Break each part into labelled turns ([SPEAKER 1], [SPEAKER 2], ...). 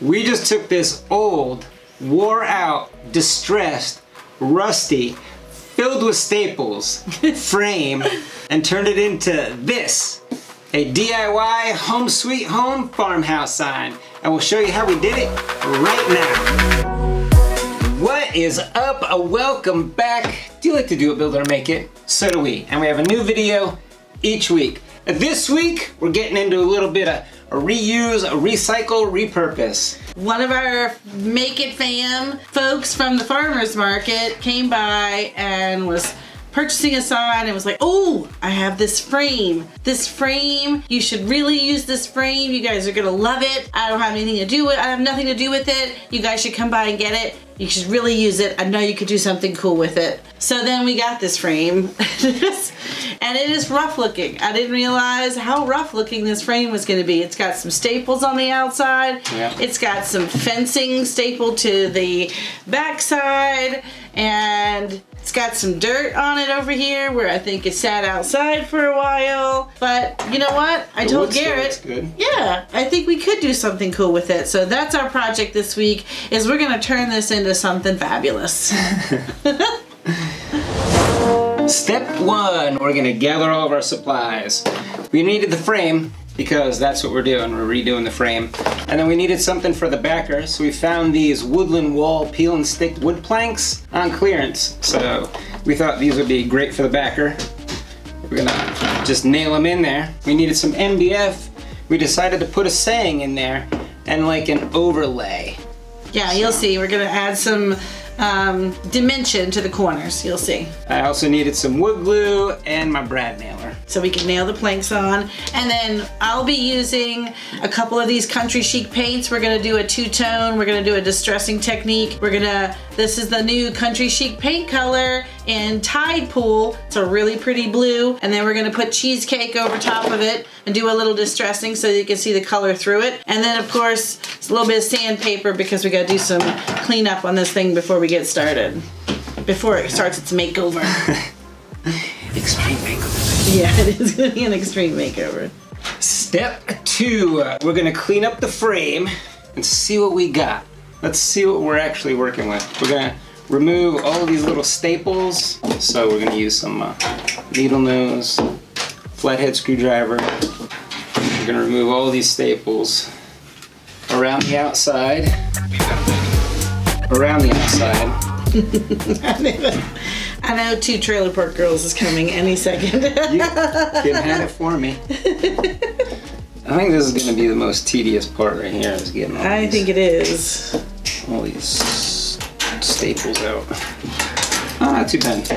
[SPEAKER 1] We just took this old, wore out, distressed, rusty, filled with staples frame and turned it into this a DIY home sweet home farmhouse sign. And we'll show you how we did it right now. What is up? A welcome back. Do you like to do it, build it, or make it? So do we. And we have a new video each week. This week, we're getting into a little bit of reuse, recycle, repurpose.
[SPEAKER 2] One of our Make It fam folks from the farmer's market came by and was purchasing a sign and it was like, oh, I have this frame. This frame, you should really use this frame. You guys are gonna love it. I don't have anything to do with it. I have nothing to do with it. You guys should come by and get it. You should really use it. I know you could do something cool with it. So then we got this frame and it is rough looking. I didn't realize how rough looking this frame was gonna be. It's got some staples on the outside.
[SPEAKER 1] Yeah.
[SPEAKER 2] It's got some fencing stapled to the backside and it's got some dirt on it over here where I think it sat outside for a while. But you know what? I
[SPEAKER 1] The
[SPEAKER 2] told
[SPEAKER 1] wood still
[SPEAKER 2] Garrett.
[SPEAKER 1] looks good.
[SPEAKER 2] Yeah, I think we could do something cool with it. So that's our project this week is we're gonna turn this into something fabulous.
[SPEAKER 1] Step one, we're gonna gather all of our supplies. We needed the frame because that's what we're doing, we're redoing the frame. And then we needed something for the backer, so we found these woodland wall peel and stick wood planks on clearance. So we thought these would be great for the backer. We're gonna just nail them in there. We needed some MDF. We decided to put a saying in there and like an overlay.
[SPEAKER 2] yeah, you'll see. We're gonna add some um, dimension to the corners. You'll see.
[SPEAKER 1] I also needed some wood glue and my brad nailer.
[SPEAKER 2] so we can nail the planks on. And then I'll be using a couple of these country chic paints. We're gonna do a two-tone, we're gonna do a distressing technique. We're gonna, this is the new country chic paint color in Tide Pool. It's a really pretty blue. And then we're gonna put cheesecake over top of it and do a little distressing so you can see the color through it. And then of course, it's a little bit of sandpaper because we gotta do some cleanup on this thing before we get started. Before it starts its makeover.
[SPEAKER 1] Extreme makeover.
[SPEAKER 2] Yeah, it is gonna be an extreme makeover.
[SPEAKER 1] Step two, we're gonna clean up the frame and see what we got. Let's see what we're actually working with. We're gonna remove all of these little staples. So we're gonna use some uh, needle nose, flathead screwdriver. We're gonna remove all these staples around the outside, around the outside.
[SPEAKER 2] I know two Trailer Park Girls is coming any second.
[SPEAKER 1] You can have it for me. I think this is gonna be the most tedious part right here is getting all
[SPEAKER 2] I
[SPEAKER 1] these.
[SPEAKER 2] think it is.
[SPEAKER 1] all these staples out. Oh, not too bad.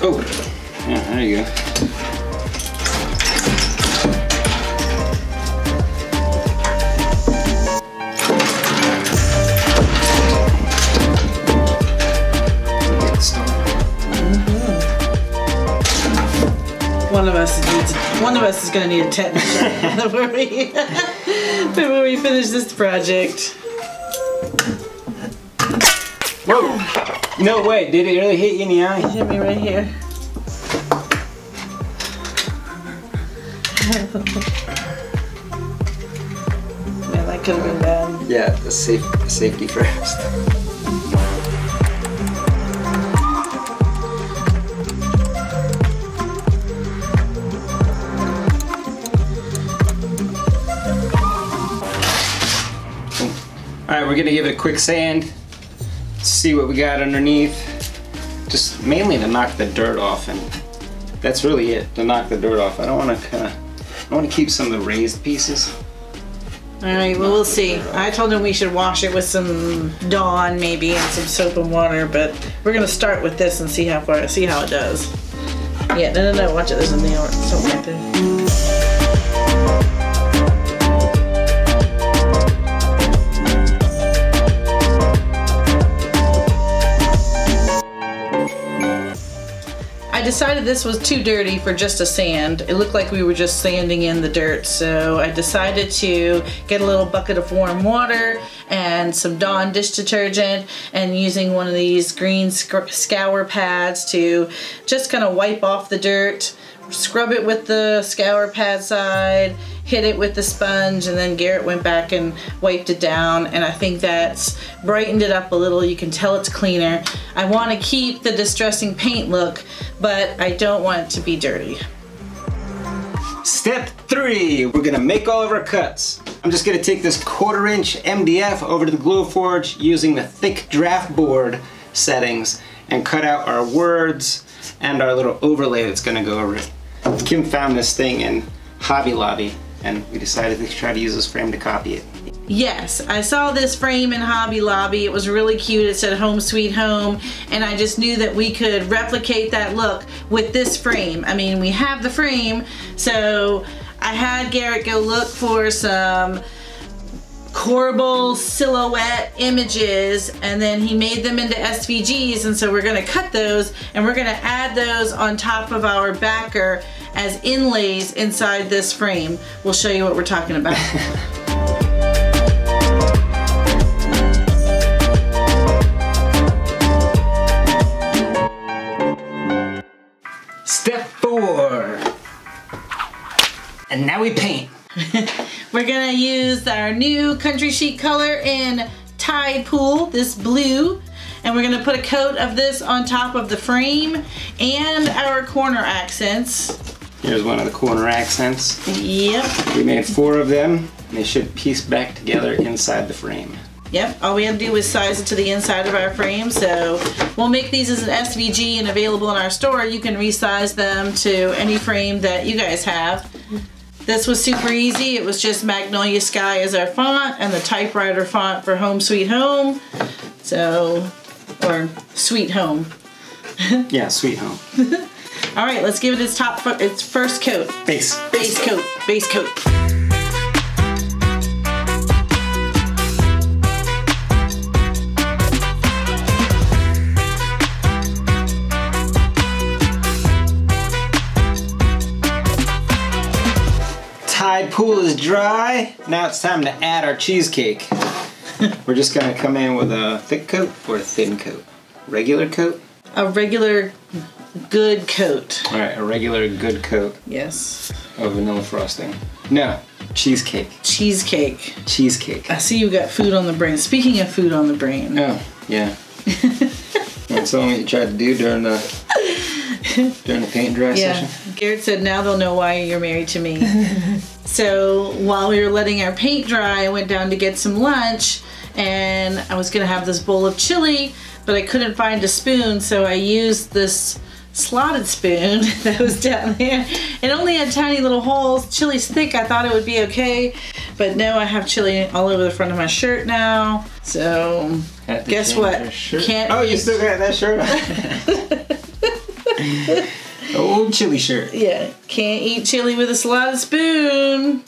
[SPEAKER 1] Oh, yeah, there you go.
[SPEAKER 2] One of us is going to need a tetanus shot before we before we finish this project.
[SPEAKER 1] Whoa! No way, did it really hit you in the eye?
[SPEAKER 2] Hit me right here. yeah, that could have been bad.
[SPEAKER 1] Yeah, the safe, safety first. We're gonna give it a quick sand, see what we got underneath. Just mainly to knock the dirt off and that's really it, to knock the dirt off. I don't wanna kinda, I wanna keep some of the raised pieces.
[SPEAKER 2] All right, well we'll see. I told him we should wash it with some Dawn maybe and some soap and water, but we're gonna start with this and see how far see how it does. Yeah, no, no, no. Watch it. There's a nail or something right there. Decided this was too dirty for just a sand. It looked like we were just sanding in the dirt, so I decided to get a little bucket of warm water and some Dawn dish detergent and using one of these green sc- scour pads to just kind of wipe off the dirt scrub it with the scour pad side, hit it with the sponge, and then Garrett went back and wiped it down. And I think that's brightened it up a little. You can tell it's cleaner. I want to keep the distressing paint look, but I don't want it to be dirty.
[SPEAKER 1] Step three, we're gonna make all of our cuts. I'm just gonna take this quarter inch MDF over to the Glowforge using the thick draft board settings and cut out our words and our little overlay that's gonna go over it. Kim found this thing in Hobby Lobby and we decided to try to use this frame to copy it.
[SPEAKER 2] Yes, I saw this frame in Hobby Lobby. It was really cute. It said Home Sweet Home, and I just knew that we could replicate that look with this frame. I mean, we have the frame, so I had Garrett go look for some corbel silhouette images and then he made them into SVGs and so we're going to cut those and we're going to add those on top of our backer as inlays inside this frame. We'll show you what we're talking about.
[SPEAKER 1] Step four. And now we paint.
[SPEAKER 2] We're gonna use our new Country Chic color in Tide Pool, this blue, and we're gonna put a coat of this on top of the frame and our corner accents.
[SPEAKER 1] Here's one of the corner accents.
[SPEAKER 2] Yep,
[SPEAKER 1] We made four of them. And they should piece back together inside the frame.
[SPEAKER 2] yep. All we have to do is size it to the inside of our frame. So we'll make these as an SVG and available in our store. You can resize them to any frame that you guys have. This was super easy. It was just Magnolia Sky as our font and the typewriter font for Home Sweet Home. So, or Sweet Home.
[SPEAKER 1] Yeah, sweet home.
[SPEAKER 2] All right, let's give it its top, its first coat.
[SPEAKER 1] Base.
[SPEAKER 2] Base coat, base coat.
[SPEAKER 1] Tide pool is dry. Now it's time to add our cheesecake. We're just gonna come in with a thick coat or a thin coat. Regular coat?
[SPEAKER 2] A regular good coat.
[SPEAKER 1] All right, a regular good coat
[SPEAKER 2] Yes.
[SPEAKER 1] of vanilla frosting. No, cheesecake.
[SPEAKER 2] Cheesecake.
[SPEAKER 1] Cheesecake.
[SPEAKER 2] I see you got food on the brain. Speaking of food on the brain.
[SPEAKER 1] Oh, yeah. That's something you tried to do during the during the paint and dry
[SPEAKER 2] Yeah.
[SPEAKER 1] session.
[SPEAKER 2] Garrett said, now they'll know why you're married to me. so while we were letting our paint dry, I went down to get some lunch and I was gonna have this bowl of chili, but I couldn't find a spoon, so I used this slotted spoon that was down there. It only had tiny little holes. Chili's thick, I thought it would be okay. But no, I have chili all over the front of my shirt now. So guess what? Can't
[SPEAKER 1] oh, you still got that shirt on. Old chili shirt.
[SPEAKER 2] Yeah, can't eat chili with a slotted spoon.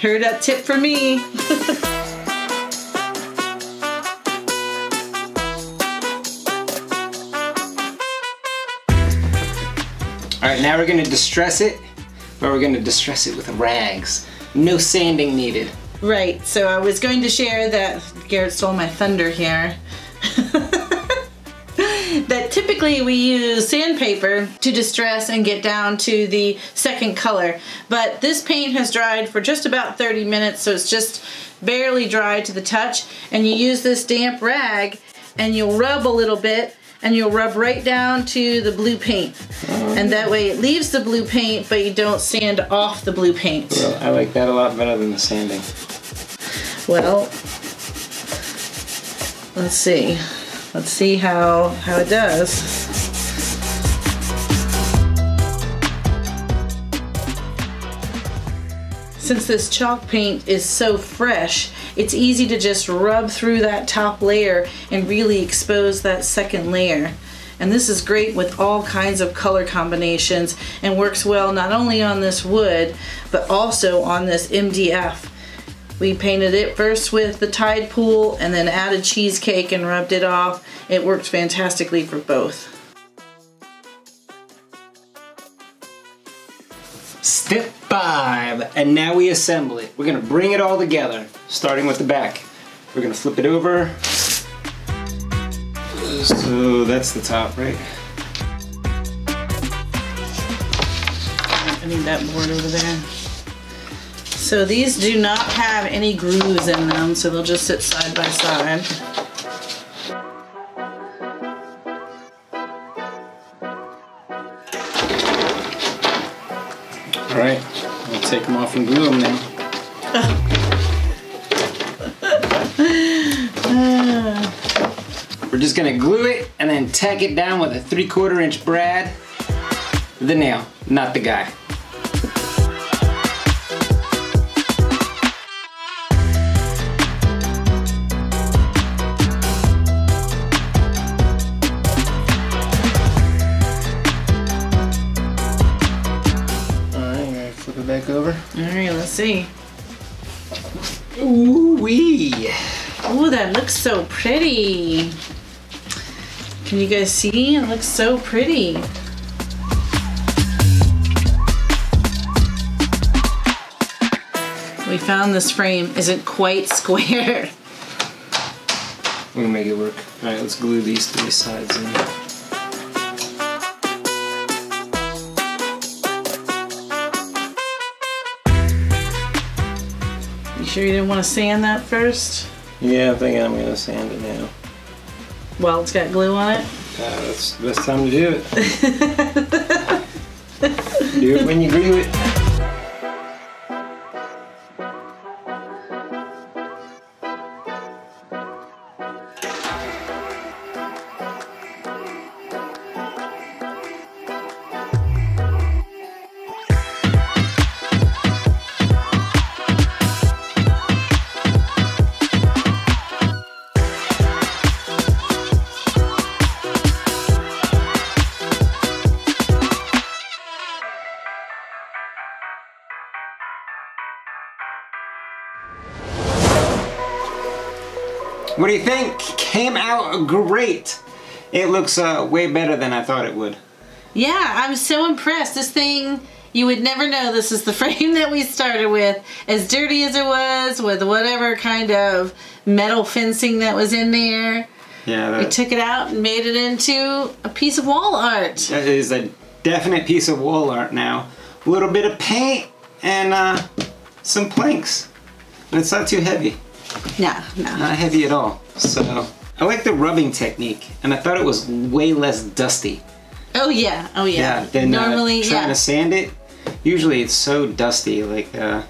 [SPEAKER 2] Heard that tip from me.
[SPEAKER 1] All right, now we're gonna distress it, but we're gonna distress it with rags. No sanding needed.
[SPEAKER 2] Right, so I was going to share that Garrett stole my thunder here. that typically we use sandpaper to distress and get down to the second color, but this paint has dried for just about 30 minutes, so it's just barely dry to the touch. And you use this damp rag and you'll rub a little bit and you'll rub right down to the blue paint. And that way it leaves the blue paint, but you don't sand off the blue paint.
[SPEAKER 1] Well, I like that a lot better than the sanding.
[SPEAKER 2] Well, let's see. Let's see how how it does. Since this chalk paint is so fresh, it's easy to just rub through that top layer and really expose that second layer. And this is great with all kinds of color combinations and works well not only on this wood, but also on this MDF. We painted it first with the Tide Pool and then added cheesecake and rubbed it off. It works fantastically for both.
[SPEAKER 1] Step five, and now we assemble it. We're gonna bring it all together, starting with the back. We're gonna flip it over. So that's the top, right?
[SPEAKER 2] I need that board over there. So these do not have any grooves in them, so they'll just sit side by side.
[SPEAKER 1] All right, we'll take them off and glue them now. We're just gonna glue it and then tack it down with a three quarter inch brad. The nail, not the guy. Over?
[SPEAKER 2] Alright, let's see.
[SPEAKER 1] Ooh wee!
[SPEAKER 2] Oh, that looks so pretty. Can you guys see? It looks so pretty. We found this frame isn't quite square.
[SPEAKER 1] We can make it work. Alright, let's glue these three sides in.
[SPEAKER 2] Sure you didn't want to sand that first?
[SPEAKER 1] Yeah, I think I'm gonna sand it now.
[SPEAKER 2] Well, it's got glue on it.
[SPEAKER 1] Uh, that's the best time to do it. do it when you glue it. What do you think? Came out great. It looks uh, way better than I thought it would.
[SPEAKER 2] Yeah, I'm so impressed. This thing, you would never know this is the frame that we started with. As dirty as it was, with whatever kind of metal fencing that was in there.
[SPEAKER 1] Yeah,
[SPEAKER 2] We took it out and made it into a piece of wall art.
[SPEAKER 1] that is a definite piece of wall art now. A little bit of paint and uh, some planks. And it's not too heavy.
[SPEAKER 2] No, no.
[SPEAKER 1] Not heavy at all. So I like the rubbing technique, and I thought it was way less dusty.
[SPEAKER 2] Oh yeah, oh yeah.
[SPEAKER 1] Yeah, than uh,
[SPEAKER 2] Normally,
[SPEAKER 1] trying
[SPEAKER 2] yeah.
[SPEAKER 1] to sand it. Usually it's so dusty, like uh,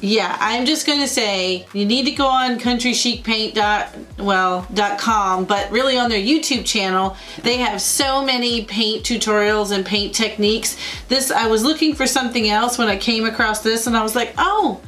[SPEAKER 2] Yeah, I'm just going to say you need to go on countrychicpaint dot well dot com, but really on their YouTube channel, they have so many paint tutorials and paint techniques. This I was looking for something else when I came across this, and I was like, oh.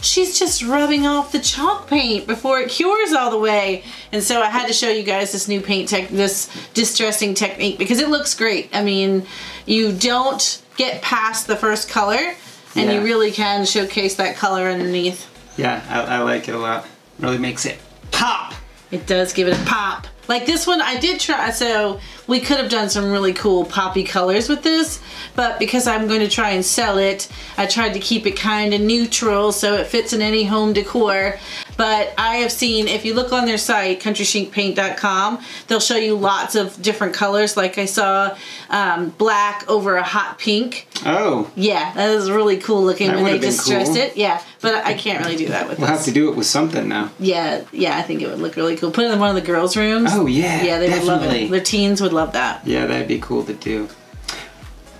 [SPEAKER 2] She's just rubbing off the chalk paint before it cures all the way. And so I had to show you guys this new paint tech, this distressing technique because it looks great. I mean, you don't get past the first color and
[SPEAKER 1] Yeah.
[SPEAKER 2] you really can showcase that color underneath.
[SPEAKER 1] yeah, I, I like it a lot. Really makes it pop.
[SPEAKER 2] It does give it a pop. Like this one, I did try, so we could have done some really cool poppy colors with this, but because I'm going to try and sell it, I tried to keep it kind of neutral so it fits in any home decor. But I have seen, if you look on their site, countrychicpaint.com, they'll show you lots of different colors. Like I saw um, black over a hot pink.
[SPEAKER 1] Oh,
[SPEAKER 2] Yeah, that is really cool looking
[SPEAKER 1] That
[SPEAKER 2] when they
[SPEAKER 1] would've cool.
[SPEAKER 2] it. Yeah, but I can't really do that with
[SPEAKER 1] we'll
[SPEAKER 2] this.
[SPEAKER 1] have to do it with something now.
[SPEAKER 2] Yeah, yeah, I think it would look really cool. Put it in one of the girls' rooms.
[SPEAKER 1] Oh yeah,
[SPEAKER 2] yeah, they would love
[SPEAKER 1] definitely.
[SPEAKER 2] it. Their teens would love that.
[SPEAKER 1] Yeah, that'd be cool to do.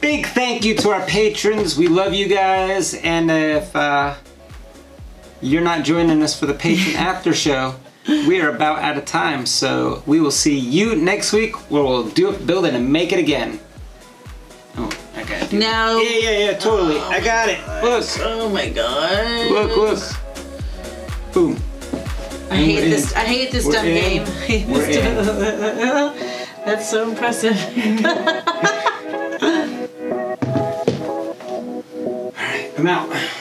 [SPEAKER 1] Big thank you to our patrons. We love you guys. And if uh, you're not joining us for the Patreon after show, we are about out of time. So we will see you next week where we'll do it, build it, and make it again. Oh, I got it.
[SPEAKER 2] No.
[SPEAKER 1] Yeah, yeah, yeah, totally. I got it. Look,
[SPEAKER 2] Oh my god.
[SPEAKER 1] look, look. Boom.
[SPEAKER 2] I hate this.
[SPEAKER 1] in.
[SPEAKER 2] I hate this
[SPEAKER 1] We're
[SPEAKER 2] dumb
[SPEAKER 1] in.
[SPEAKER 2] game.
[SPEAKER 1] We're in.
[SPEAKER 2] That's so impressive.
[SPEAKER 1] I'm out.